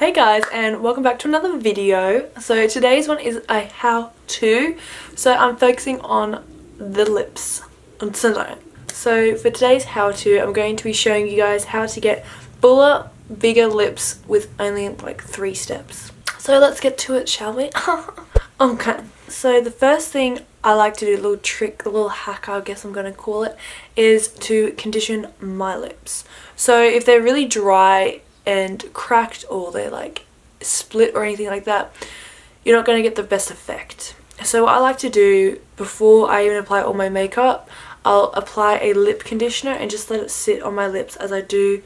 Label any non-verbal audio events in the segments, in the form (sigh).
Hey guys and welcome back to another video. So today's one is a how to. So I'm focusing on the lips tonight. So for today's how to I'm going to be showing you guys how to get fuller, bigger lips with only like three steps. So let's get to it shall we? (laughs) okay. So the first thing I like to do, a little trick, a little hack I guess I'm going to call it, is to condition my lips. So if they're really dry and cracked or they're like split or anything like that, you're not going to get the best effect. So what I like to do before I even apply all my makeup, I'll apply a lip conditioner and just let it sit on my lips as I do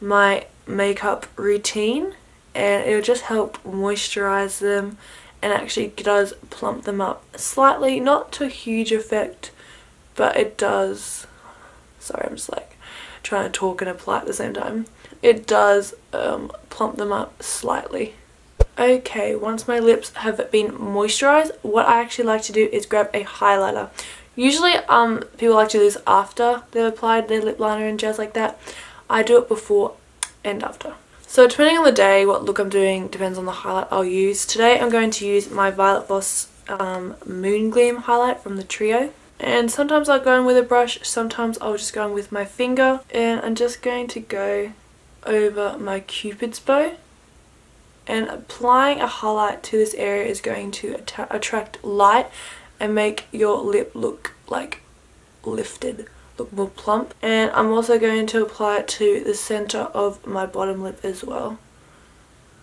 my makeup routine and it'll just help moisturize them and actually does plump them up slightly, not to a huge effect, but it does, sorry I'm just like trying to talk and apply at the same time it does um, plump them up slightly. Okay, once my lips have been moisturized, what I actually like to do is grab a highlighter. Usually um, people like to do this after they've applied their lip liner and jazz like that. I do it before and after. So depending on the day, what look I'm doing depends on the highlight I'll use. Today I'm going to use my Violet Voss um, Moon Gleam highlight from the Trio. And sometimes I'll go in with a brush, sometimes I'll just go in with my finger. And I'm just going to go over my cupid's bow and applying a highlight to this area is going to att attract light and make your lip look like lifted look more plump. And I'm also going to apply it to the center of my bottom lip as well.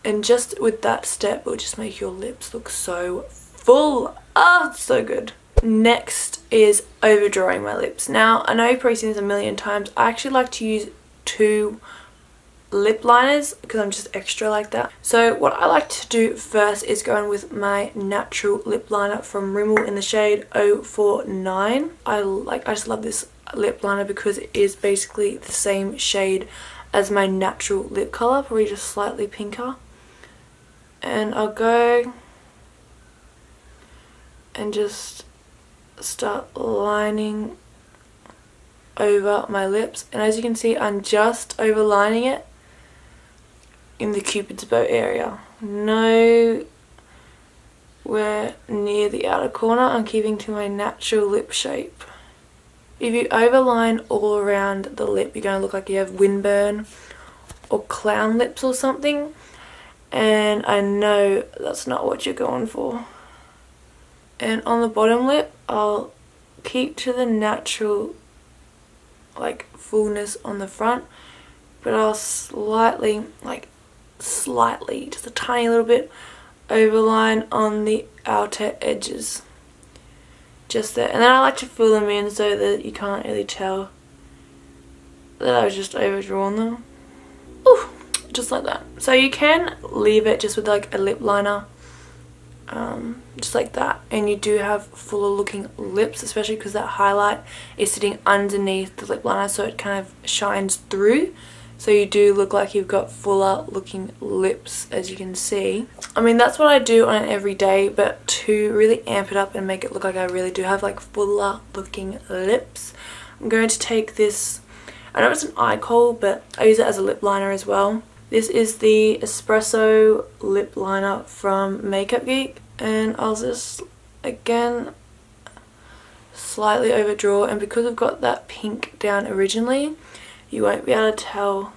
And just with that step it will just make your lips look so full. Ah oh, so good. Next is overdrawing my lips. Now I know you've probably seen this a million times. I actually like to use two lip liners because I'm just extra like that. So what I like to do first is go in with my natural lip liner from Rimmel in the shade 049. I like I just love this lip liner because it is basically the same shade as my natural lip colour, probably just slightly pinker. And I'll go and just start lining over my lips and as you can see I'm just overlining it in the cupid's bow area. No we're near the outer corner. I'm keeping to my natural lip shape. If you overline all around the lip, you're going to look like you have windburn or clown lips or something. And I know that's not what you're going for. And on the bottom lip, I'll keep to the natural like fullness on the front. But I'll slightly like slightly, just a tiny little bit overline on the outer edges. Just there. And then I like to fill them in so that you can't really tell that I've just overdrawn them. Ooh, just like that. So you can leave it just with like a lip liner. Um, just like that and you do have fuller looking lips especially because that highlight is sitting underneath the lip liner so it kind of shines through so you do look like you've got fuller looking lips as you can see. I mean that's what I do on an everyday but to really amp it up and make it look like I really do have like fuller looking lips I'm going to take this, I know it's an eye kohl but I use it as a lip liner as well. This is the Espresso lip liner from Makeup Geek and I'll just again slightly overdraw and because I've got that pink down originally you won't be able to tell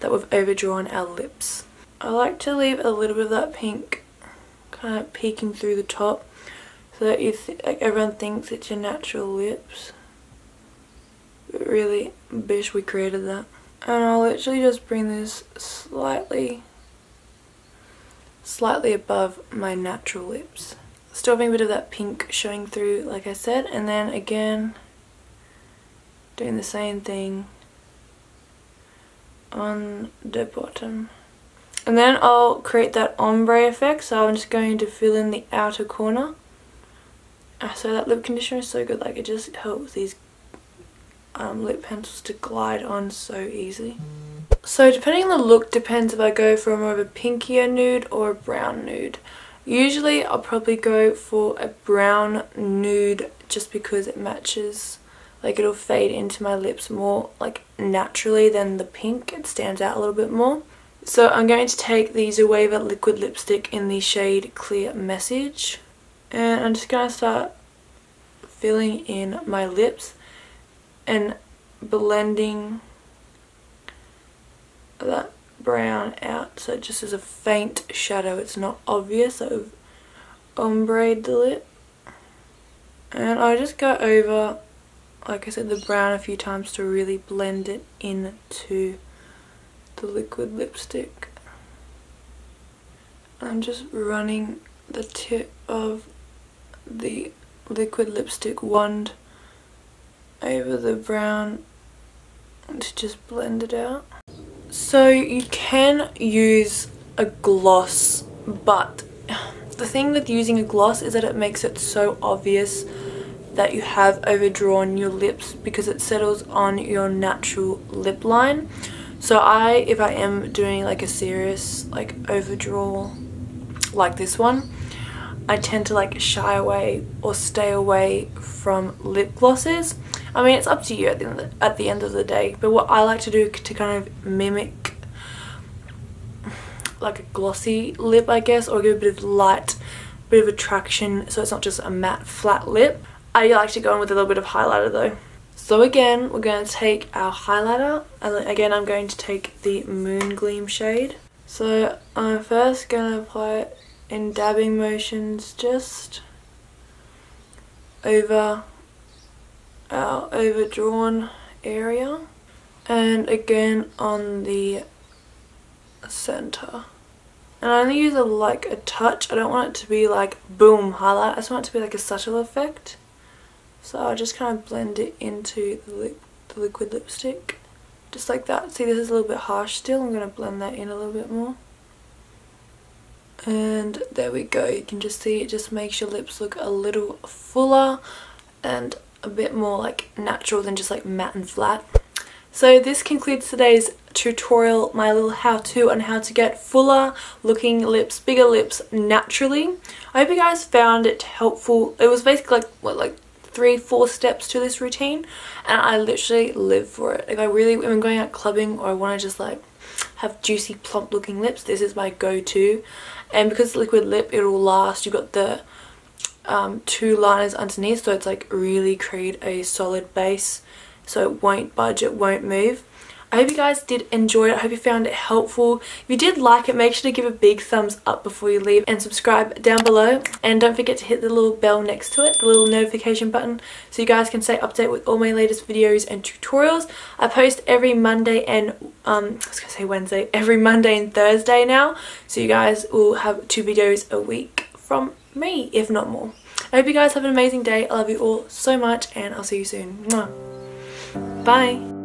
that we've overdrawn our lips. I like to leave a little bit of that pink kind of peeking through the top so that you like everyone thinks it's your natural lips. But really, bish we created that. And I'll literally just bring this slightly, slightly above my natural lips. Still having a bit of that pink showing through like I said and then again doing the same thing on the bottom. And then I'll create that ombre effect, so I'm just going to fill in the outer corner. Uh, so that lip conditioner is so good, like it just helps these um, lip pencils to glide on so easily. So depending on the look, depends if I go for more of a pinkier nude or a brown nude. Usually I'll probably go for a brown nude just because it matches like it'll fade into my lips more like naturally than the pink. It stands out a little bit more. So I'm going to take the Zoeva liquid lipstick in the shade Clear Message. And I'm just going to start filling in my lips and blending that brown out. So it just is a faint shadow it's not obvious. I've ombre the lip. And I just go over like I said the brown a few times to really blend it into the liquid lipstick I'm just running the tip of the liquid lipstick wand over the brown to just blend it out. So you can use a gloss but (sighs) the thing with using a gloss is that it makes it so obvious that you have overdrawn your lips because it settles on your natural lip line. So I, if I am doing like a serious like overdraw like this one, I tend to like shy away or stay away from lip glosses. I mean, it's up to you at the, end of the, at the end of the day, but what I like to do to kind of mimic like a glossy lip, I guess, or give a bit of light, bit of attraction, so it's not just a matte flat lip. I like to go in with a little bit of highlighter though. So again, we're going to take our highlighter, and again I'm going to take the Moon Gleam shade. So I'm first going to apply it in dabbing motions just over our overdrawn area and again on the center and I only use a like a touch I don't want it to be like boom highlight I just want it to be like a subtle effect so I'll just kind of blend it into the, lip, the liquid lipstick. Just like that. See this is a little bit harsh still. I'm going to blend that in a little bit more. And there we go. You can just see it just makes your lips look a little fuller and a bit more like natural than just like matte and flat. So this concludes today's tutorial, my little how-to on how to get fuller looking lips, bigger lips naturally. I hope you guys found it helpful. It was basically like, what, like three, four steps to this routine and I literally live for it. Like I really when I'm going out clubbing or I want to just like have juicy plump looking lips. This is my go-to. And because it's liquid lip it will last. You've got the um, two liners underneath so it's like really create a solid base. So it won't budge it won't move I hope you guys did enjoy it. I hope you found it helpful. If you did like it, make sure to give a big thumbs up before you leave and subscribe down below. And don't forget to hit the little bell next to it, the little notification button, so you guys can stay updated with all my latest videos and tutorials. I post every Monday and, um, I was going to say Wednesday, (laughs) every Monday and Thursday now. So you guys will have two videos a week from me, if not more. I hope you guys have an amazing day. I love you all so much and I'll see you soon. Bye.